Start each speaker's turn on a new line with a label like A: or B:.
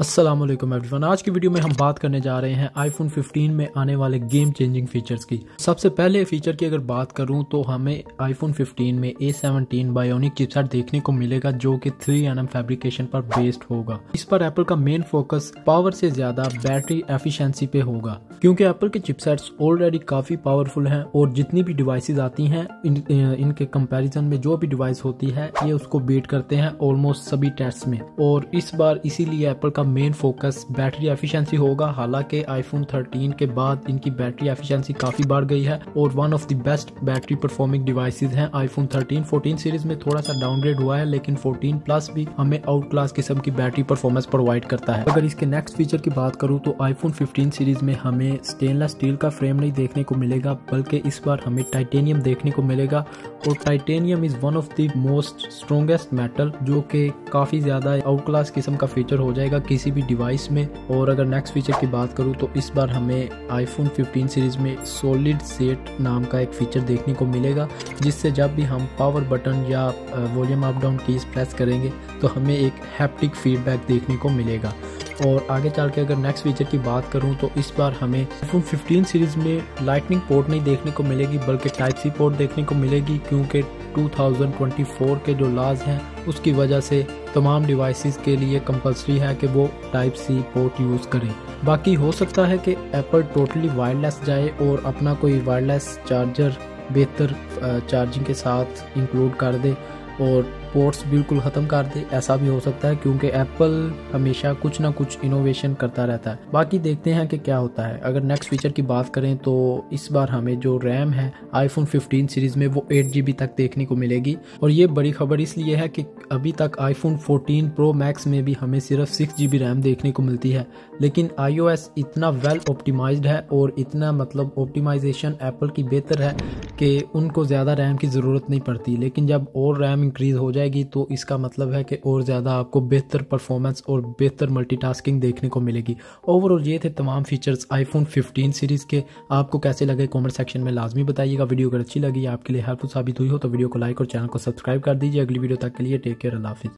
A: Aslam everyone आज की video में हम बात करने जा रहे हैं आईफोन 15 में आने वाले गेम चेंजिंग फीचर्स की। सबसे पहले फीचर की अगर बात करूँ तो हमें आईफोन 15 में A17 बायोनिक चिपसेट देखने को मिलेगा जो कि 3 एन फैब्रिकेशन पर बेस्ड होगा। इस पर एप्पल का मेन फोकस पावर से ज़्यादा बैटरी एफिशिएंसी पे होगा। क्योंकि एप्पल के चिपसेट्स ऑलरेडी काफ़ी पावरफुल हैं और जितनी भी डिवाइसेज आती हैं इन, इनके कंपैरिजन में जो भी डिवाइस होती है ये उसको बीट करते हैं ऑलमोस्ट सभी टेस्ट में। और इस बार इसीलिए एप्पल का मेन फोकस बैटरी एफिशिएंसी होगा। हालाँकि आईफोन 13 के बाद इनकी बैटरी एफिशिएंसी काफ़ी बढ़ गई है और one of the best battery performing devices हैं। आईफोन 13 14 सीरीज़ में थोड़ा सा डाउनग्रेड हुआ है, लेकिन 14 प्लस भी हमें आउट क्लास किस्म की बैटरी परफॉर्मेंस प्रोवाइड करता है। अगर इसके नेक्स्ट फीचर की बात करूँ तो आईफोन फिफ्टीन सीरीज़ में हमें स्टेनलेस स्टील का फ्रेम नहीं देखने को मिलेगा, बल्कि इस बार हमें टाइटेनियम देखने को मिलेगा। और titanium is one of the most strongest metal जो कि काफ़ी ज़्यादा आउट क्लास किस्म का फीचर हो जाएगा। किसी भी डिवाइस में और अगर नेक्स्ट फीचर की बात करूँ तो इस बार हमें आईफोन 15 सीरीज़ में सॉलिड सेट नाम का एक फीचर देखने को मिलेगा, जिससे जब भी हम पावर बटन या volume up down keys press करेंगे तो हमें एक हैप्टिक फीडबैक देखने को मिलेगा। और आगे चल के अगर नेक्स्ट फीचर की बात करूँ तो इस बार हमें आईफोन 15 सीरीज़ में लाइटनिंग पोर्ट नहीं देखने को मिलेगी, बल्कि टाइप सी पोर्ट देखने को मिलेगी, क्योंकि 2024 के जो लाज हैं उसकी वजह से तमाम डिवाइसेस के लिए कंपलसरी है कि वो टाइप सी पोर्ट यूज़ करें। बाकी हो सकता है कि एप्पल टोटली वायरलेस जाए और अपना कोई वायरलेस चार्जर बेहतर चार्जिंग के साथ इंक्लूड कर दे और पोर्ट्स बिल्कुल ख़त्म कर दे, ऐसा भी हो सकता है क्योंकि एप्पल हमेशा कुछ ना कुछ इनोवेशन करता रहता है। बाकी देखते हैं कि क्या होता है। अगर नेक्स्ट फीचर की बात करें तो इस बार हमें जो रैम है आईफोन 15 सीरीज़ में वो एट जी तक देखने को मिलेगी। और ये बड़ी खबर इसलिए है कि अभी तक आईफोन 14 प्रो मैक्स में भी हमें सिर्फ़ सिक्स जी रैम देखने को मिलती है। लेकिन आई इतना वेल ऑप्टिमाइज्ड है और इतना मतलब ऑप्टिमाइजेशन एप्पल की बेहतर है कि उनको ज़्यादा रैम की ज़रूरत नहीं पड़ती। लेकिन जब और रैम इंक्रीज़ हो जाएगी तो इसका मतलब है कि और ज़्यादा आपको बेहतर परफॉर्मेंस और बेहतर मल्टीटास्किंग देखने को मिलेगी। ओवरऑल ये थे तमाम फीचर्स आईफोन 15 सीरीज़ के। आपको कैसे लगे कमेंट सेक्शन में लाजमी बताइएगा। वीडियो अगर अच्छी लगी, आपके लिए हेल्पफुल साबित हुई हो तो वीडियो को लाइक और चैनल को सब्सक्राइब कर दीजिए। अगली वीडियो तक के लिए टेक केयर अल्लाह